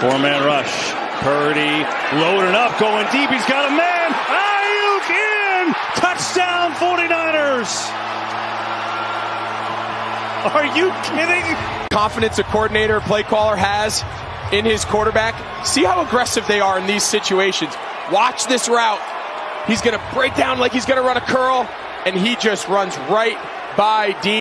Four-man rush. Purdy loading up, going deep. He's got a man. Aiyuk in. Touchdown 49ers. Are you kidding? Confidence a coordinator, play caller has in his quarterback. See how aggressive they are in these situations. Watch this route. He's going to break down like he's going to run a curl, and he just runs right by Dean.